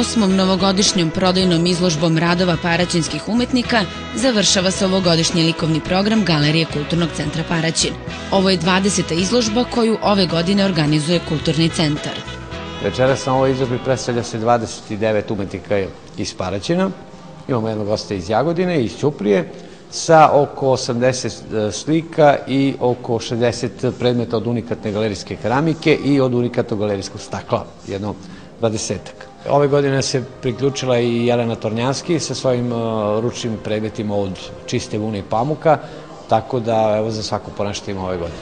osmom novogodišnjom prodajnom izložbom radova paraćinskih umetnika završava se ovogodišnji likovni program Galerije Kulturnog centra Paraćin. Ovo je 20. izložba koju ove godine organizuje Kulturni centar. Večeras na ovoj izložbi predstavlja se 29 umetnika iz Paraćina. Imamo jednog gosta iz Jagodine, iz Ćuprije, sa oko 80 e, slika i oko 60 predmeta od unikatne galerijske keramike i od unikatnog galerijskog stakla, jedno dvadesetak. Ove godine se priključila i Jelena Tornjanski sa svojim uh, ručnim predmetima od čiste vune i pamuka, tako da evo za svako ponešto ima ove godine.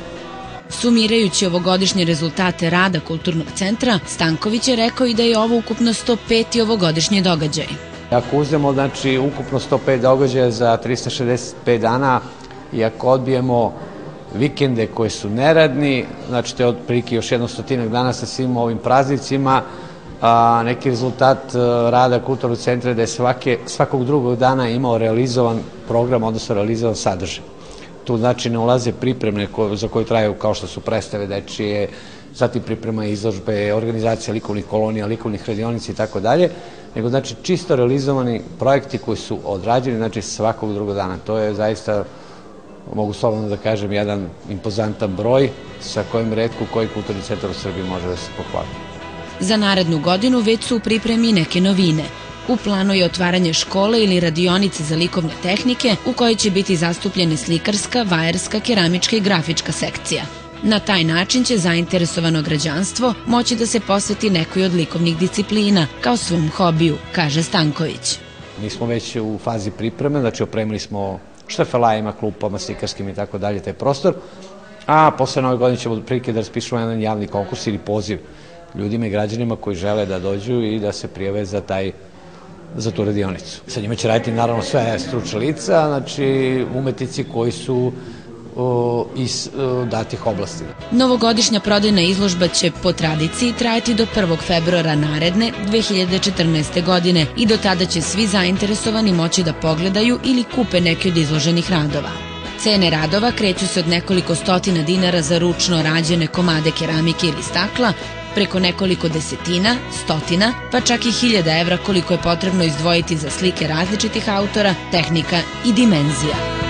Sumirajući ovogodišnje rezultate rada Kulturnog centra, Stanković je rekao i da je ovo ukupno 105. ovogodišnji događaj. Ako uzmemo znači, ukupno 105 događaja za 365 dana i ako odbijemo vikende koji su neradni, znači to je otprilike još jedno stotinak dana sa svim ovim praznicima, a, neki rezultat a, e, rada kulturnog centra da je svake, svakog drugog dana imao realizovan program, odnosno realizovan sadržaj. Tu znači ne ulaze pripremne ko, za koje traju kao što su predstave dečije, zatim priprema izložbe, organizacija likovnih kolonija, likovnih radionica i tako dalje, nego znači čisto realizovani projekti koji su odrađeni znači svakog drugog dana. To je zaista mogu slobodno da kažem, jedan impozantan broj sa kojim redko koji kulturni centar u Srbiji može da se pohvali. Za narednu godinu već su u pripremi neke novine. U planu je otvaranje škole ili radionice za likovne tehnike u kojoj će biti zastupljene slikarska, vajerska, keramička i grafička sekcija. Na taj način će zainteresovano građanstvo moći da se posveti nekoj od likovnih disciplina kao svom hobiju, kaže Stanković. Mi smo već u fazi pripreme, znači opremili smo štefelajima, klupama, slikarskim i tako dalje, taj prostor, a posle nove godine ćemo prilike da raspišemo jedan javni konkurs ili poziv ljudima i građanima koji žele da dođu i da se prijave za taj za tu radionicu. Sa njima će raditi naravno sve stručne lica, znači umetnici koji su o, iz o, datih oblasti. Novogodišnja prodajna izložba će po tradiciji trajati do 1. februara naredne 2014. godine i do tada će svi zainteresovani moći da pogledaju ili kupe neke od izloženih radova. Cene radova kreću se od nekoliko stotina dinara za ručno rađene komade keramike ili stakla preko nekoliko desetina, stotina, pa čak i hiljada evra koliko je potrebno izdvojiti za slike različitih autora, tehnika i dimenzija.